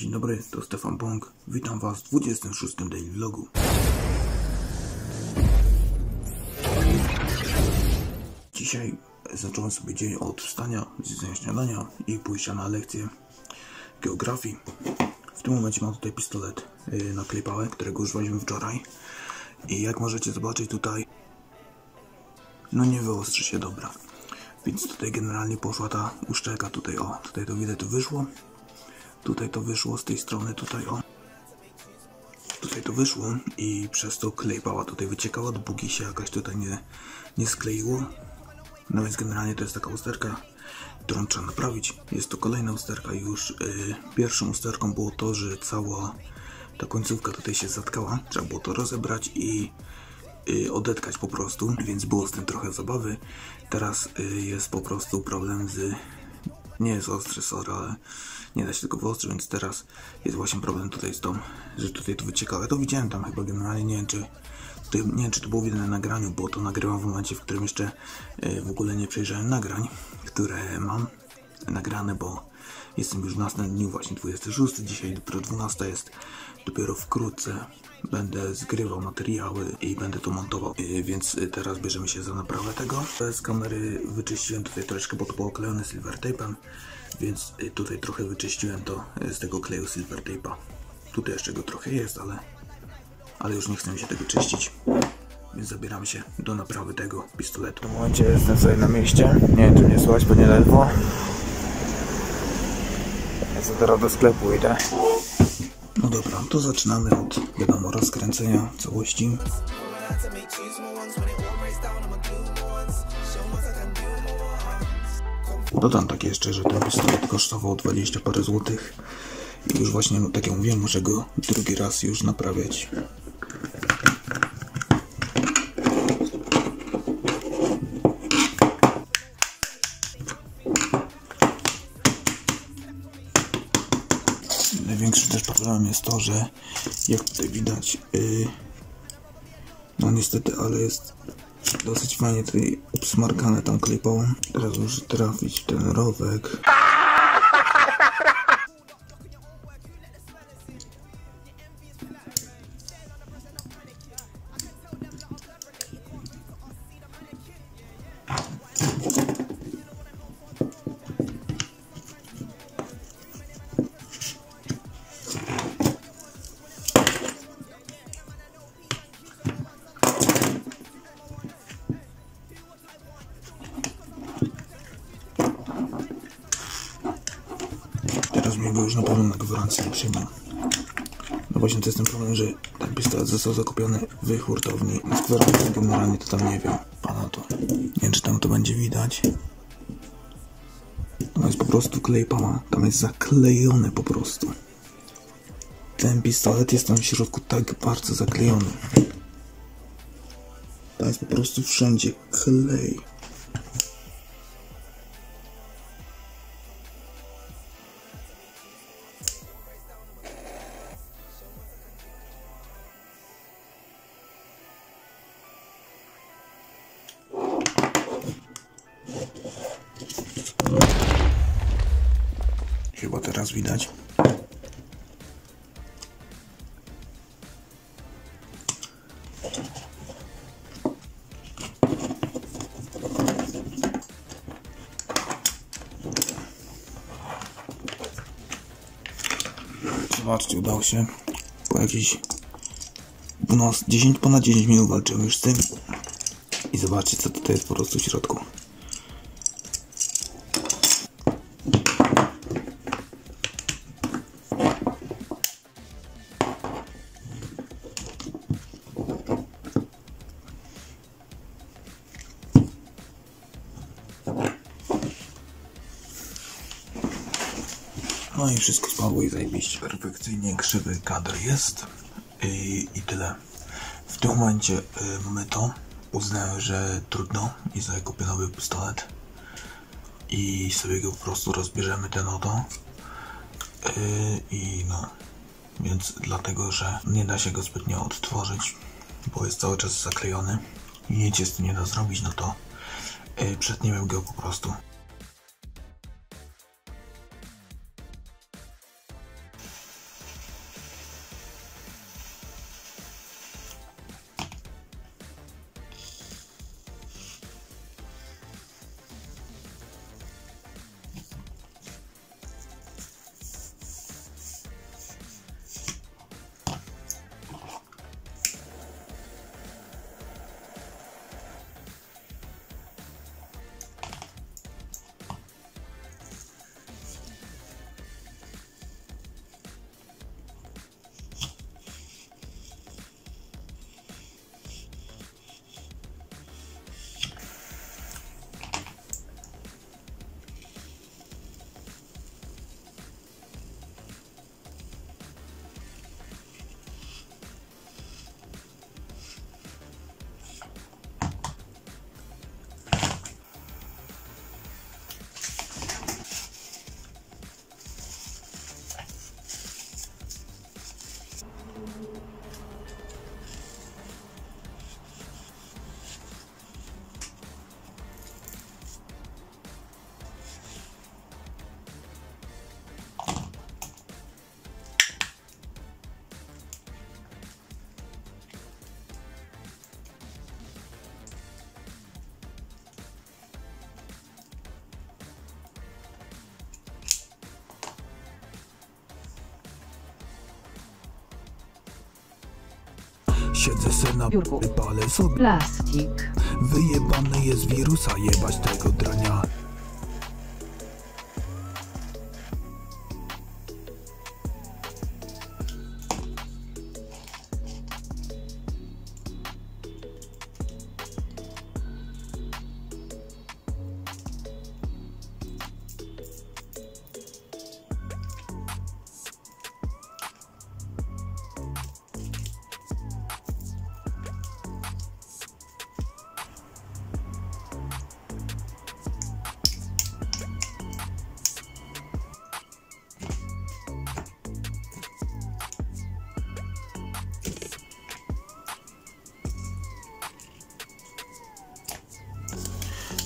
Dzień dobry, to Stefan Bąk. Witam Was w 26. Daily Vlogu. Dzisiaj zacząłem sobie dzień od wstania, zjedzenia śniadania i pójścia na lekcję geografii. W tym momencie mam tutaj pistolet yy, na klejpałę, którego używaliśmy wczoraj. I jak możecie zobaczyć tutaj, no nie wyostrzy się dobra. Więc tutaj generalnie poszła ta uszczelka tutaj, o, tutaj to widać, to wyszło. Tutaj to wyszło z tej strony, tutaj o. Tutaj to wyszło i przez to klejpała tutaj wyciekała, dopóki się jakaś tutaj nie, nie skleiło. No więc generalnie to jest taka usterka, którą trzeba naprawić. Jest to kolejna usterka już. Yy, pierwszą usterką było to, że cała ta końcówka tutaj się zatkała. Trzeba było to rozebrać i yy, odetkać po prostu, więc było z tym trochę zabawy. Teraz yy, jest po prostu problem z... Nie jest ostry, sorry, ale nie da się tego wyostrzyć, więc teraz jest właśnie problem tutaj z tą, że tutaj to wyciekało. Ja to widziałem tam chyba generalnie, nie wiem czy tutaj, nie wiem czy to było widać na nagraniu, bo to nagrywam w momencie, w którym jeszcze y, w ogóle nie przejrzałem nagrań, które mam nagrane, bo jestem już w następnym dniu, właśnie 26, dzisiaj dopiero 12 jest, dopiero wkrótce będę zgrywał materiały i będę to montował, Y, więc teraz bierzemy się za naprawę tego. Z kamery wyczyściłem tutaj troszeczkę, bo to było oklejone silver tape'em, więc y, tutaj trochę wyczyściłem to y, z tego kleju silver tape'a. Tutaj jeszcze go trochę jest, ale, ale już nie chcę mi się tego czyścić. Więc zabieram się do naprawy tego pistoletu. W tym momencie jestem sobie na mieście. Nie wiem, czy mnie słychać, bo nie ledwo. Ja teraz do sklepu idę. No dobra, to zaczynamy od, wiadomo, rozkręcenia całości. Dodam tak jeszcze, że ten pistolet kosztował 20 parę złotych. I już właśnie, no, tak jak mówiłem, muszę go drugi raz już naprawiać. Największym też problemem jest to, że jak tutaj widać, yy, no niestety, ale jest dosyć fajnie tutaj obsmarkane tam klejpą. Teraz muszę trafić w ten rowek. Mnie go już na pewno na gwarancji nie przyjmą. No właśnie to jest ten problem, że ten pistolet został zakupiony w hurtowni. Z gwarancji generalnie to tam nie wiem. Pana to. Nie wiem czy tam to będzie widać. Tam jest po prostu klejpała. Tam jest zaklejone po prostu. Ten pistolet jest tam w środku tak bardzo zaklejony. Tam jest po prostu wszędzie klej. Chyba teraz widać. Zobaczcie, udało się. Po jakiejś 12, 10, ponad 10 minut walczyłem już z tym. I zobaczcie, co tutaj jest po prostu w środku. Wszystko spadło i zajebiście. Perfekcyjnie krzywy kadr jest. I, i tyle. W tym momencie y, mamy to. Uznałem, że trudno i sobie kupię nowy pistolet. I sobie go po prostu rozbierzemy ten oto. Y, I no. Więc dlatego, że nie da się go zbytnio odtworzyć, bo jest cały czas zaklejony i nic się z tym nie da zrobić, no to y, przetniemy go po prostu. Siedzę se na Biurku. palę sobie plastik, Wyjebany jest wirusa, jebać tego drania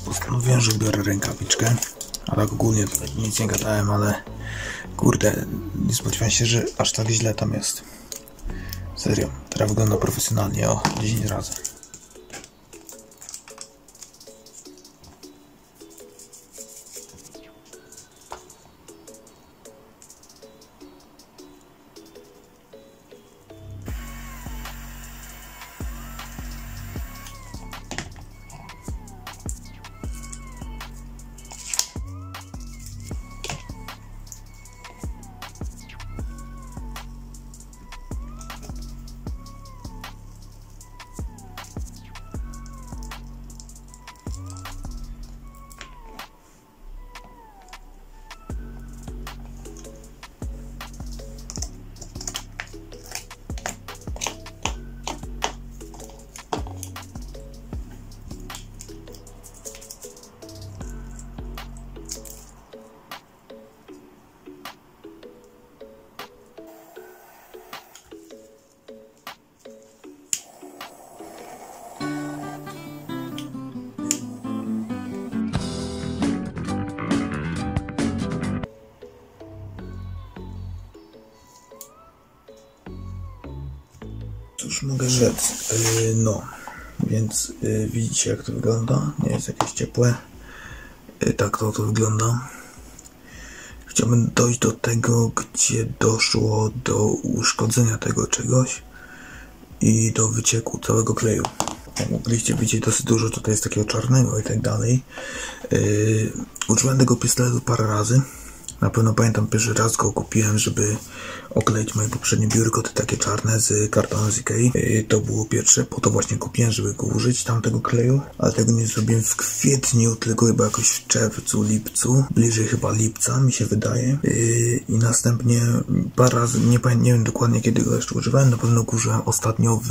Postanowiłem, że biorę rękawiczkę A tak ogólnie nic nie gadałem, ale Kurde, nie spodziewałem się, że aż tak źle tam jest. Serio, teraz wygląda profesjonalnie o 10 razy mogę rzec? Yy, no, więc yy, widzicie jak to wygląda. Nie jest jakieś ciepłe. Yy, tak to, to wygląda. Chciałbym dojść do tego, gdzie doszło do uszkodzenia tego czegoś i do wycieku całego kleju. Jak mogliście widzieć dosyć dużo tutaj jest takiego czarnego i tak dalej. Użyłem tego pistoletu parę razy. Na pewno pamiętam pierwszy raz go kupiłem, żeby okleić moje poprzednie biurko, te takie czarne z kartonu z Ikei. To było pierwsze, po to właśnie kupiłem, żeby go użyć, tamtego kleju. Ale tego nie zrobiłem w kwietniu, tylko chyba jakoś w czerwcu, lipcu. Bliżej chyba lipca, mi się wydaje. I następnie parę razy, nie pamiętam, nie wiem dokładnie kiedy go jeszcze używałem, na pewno go użyłem ostatnio w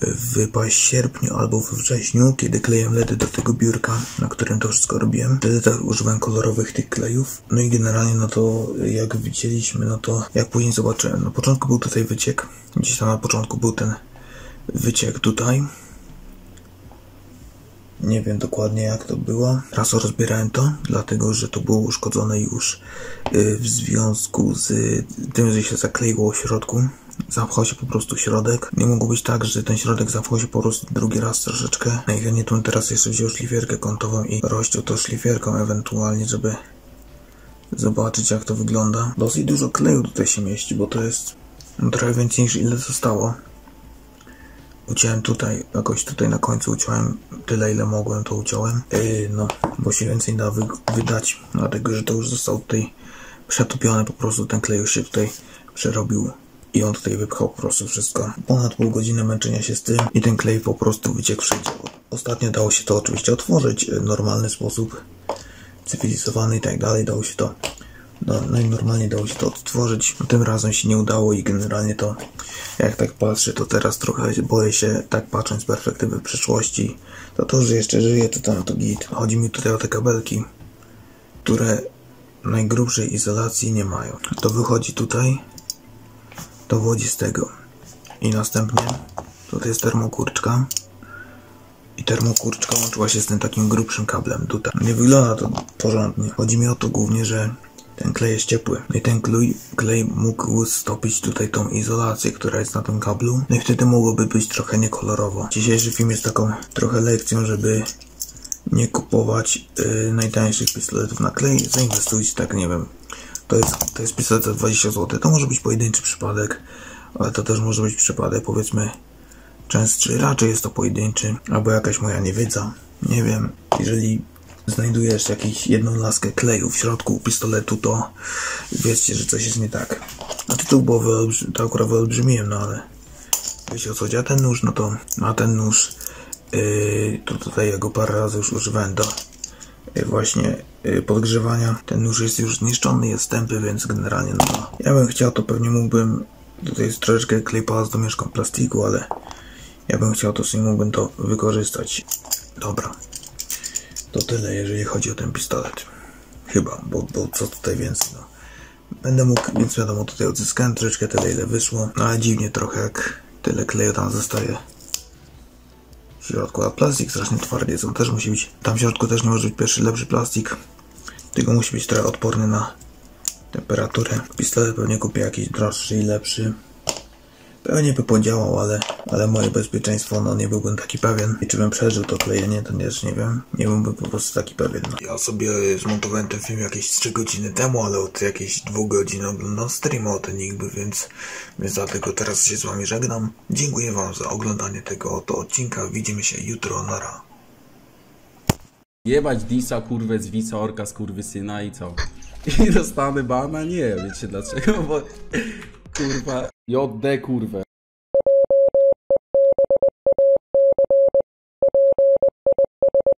w październiu albo we wrześniu, kiedy klejem LEDy do tego biurka, na którym to wszystko robiłem. Wtedy też używałem kolorowych tych klejów. No i generalnie, no to jak widzieliśmy, no to jak później zobaczyłem, na początku był tutaj wyciek. Gdzieś tam na początku był ten wyciek tutaj. Nie wiem dokładnie jak to było. Raz rozbierałem to, dlatego że to było uszkodzone już y, w związku z tym, że się zakleiło w środku. Zapchał się po prostu środek. Nie mogło być tak, że ten środek zapchał się po prostu drugi raz troszeczkę. Najchętniej tu teraz jeszcze wziął szlifierkę kątową i rozciął to szlifierką ewentualnie, żeby zobaczyć jak to wygląda. Dosyć dużo kleju tutaj się mieści, bo to jest no, trochę więcej niż ile zostało. Uciąłem tutaj, jakoś tutaj na końcu uciąłem tyle ile mogłem, to uciąłem. Yy, no, bo się więcej da wy wydać, dlatego że to już zostało tutaj przetopione, po prostu ten klej już się tutaj przerobił i on tutaj wypchał po prostu wszystko. Ponad pół godziny męczenia się z tym i ten klej po prostu wyciekł wszędzie. Ostatnio dało się to oczywiście otworzyć w normalny sposób, cywilizowany i tak dalej, dało się to no, najnormalniej dało się to odtworzyć. Tym razem się nie udało i generalnie to, jak tak patrzę, to teraz trochę boję się, tak patrząc z perspektywy przyszłości, to to, że jeszcze żyję, to tam to git. Chodzi mi tutaj o te kabelki, które najgrubszej izolacji nie mają. To wychodzi tutaj, dowodzi z tego. I następnie tutaj jest termokurczka. I termokurczka łączyła się z tym takim grubszym kablem tutaj. Nie wygląda to porządnie. Chodzi mi o to głównie, że ten klej jest ciepły. No I ten klej, klej mógł stopić tutaj tą izolację, która jest na tym kablu. No i wtedy mogłoby być trochę niekolorowo. Dzisiejszy film jest taką trochę lekcją, żeby nie kupować yy, najtańszych pistoletów na klej. Zainwestujcie tak, nie wiem. To jest, to jest pistolet za 20 zł. To może być pojedynczy przypadek, ale to też może być przypadek, powiedzmy, częstszy, raczej jest to pojedynczy, albo jakaś moja niewiedza. Nie wiem, jeżeli znajdujesz jakąś jedną laskę kleju w środku pistoletu, to wiedzcie, że coś jest nie tak. A tytuł był wyolbrzy- to akurat wyolbrzymiłem, no ale wiecie o co chodzi. A ten nóż, no to, a ten nóż, yy, to tutaj ja go parę razy już używałem do yy, właśnie podgrzewania. Ten nóż jest już zniszczony, jest tępy, więc generalnie no, ja bym chciał, to pewnie mógłbym, tutaj jest troszeczkę klejpała z domieszką plastiku, ale ja bym chciał, to sobie mógłbym to wykorzystać. Dobra. To tyle, jeżeli chodzi o ten pistolet. Chyba, bo, bo co tutaj więcej, no. Będę mógł, więc wiadomo, tutaj odzyskałem troszeczkę tyle, ile wyszło. No ale dziwnie trochę, jak tyle kleju tam zostaje w środku. A plastik strasznie twardy jest, on też musi być, tam w środku też nie może być pierwszy lepszy plastik. Tylko musi być trochę odporny na temperaturę. Pistolet pewnie kupię jakiś droższy i lepszy. Pewnie by podziałał, ale, ale moje bezpieczeństwo, no nie byłbym taki pewien. I czy bym przeżył to klejenie, to też nie wiem. Nie byłbym po prostu taki pewien. No. Ja sobie zmontowałem ten film jakieś 3 godziny temu, ale od jakiejś 2 godzin oglądam streama o ten nigdy, więc, więc dlatego teraz się z wami żegnam. Dziękuję wam za oglądanie tego oto odcinka. Widzimy się jutro. Nara. Jebać Disa, kurwę, z Wica, Orka, z kurwy syna i co? I dostanę bana? Nie, wiecie dlaczego? Bo kurwa, JD kurwę.